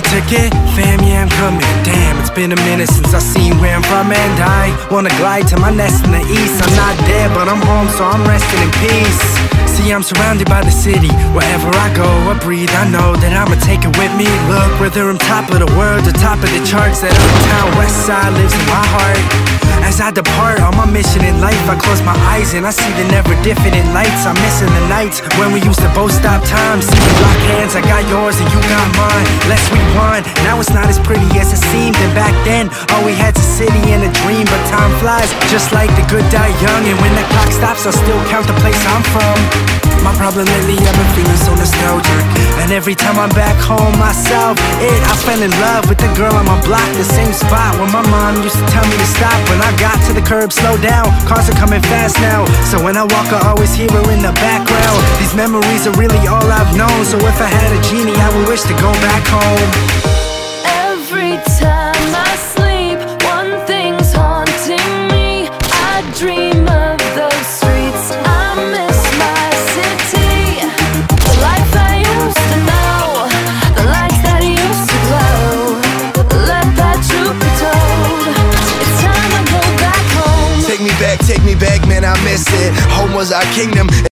ticket? Fam, yeah, I'm coming. Damn, it's been a minute since I seen where I'm from, and I wanna glide to my nest in the east. I'm not there, but I'm home, so I'm resting in peace. See, I'm surrounded by the city. Wherever I go, I breathe. I know that I'ma take it with me. Look, whether I'm top of the world or top of the charts, that uptown west side lives in my heart. As I depart on my mission in life, I close my eyes and I see the never diffident lights. I'm missing the nights when we used to both stop time. See, we lock hands, I got yours and you got mine. Let's rewind. Now it's not as pretty as it seemed. And back then, all we had's a city and a dream. But time flies, just like the good die young. And when the clock stops, I'll still count the place I'm from. My problem lately, I've been feeling so nostalgic. And every time I'm back home myself, it, I fell in love with the girl on my block, the same spot where my mom used to tell me to stop. When I got to the curb, slow down, cars are coming fast now. So when I walk, I always hear her in the background. These memories are really all I've known. So if I had a genie, I would wish to go back home. Every time I sleep, one thing's haunting me. I dream take me back, man, I miss it. Home was our kingdom.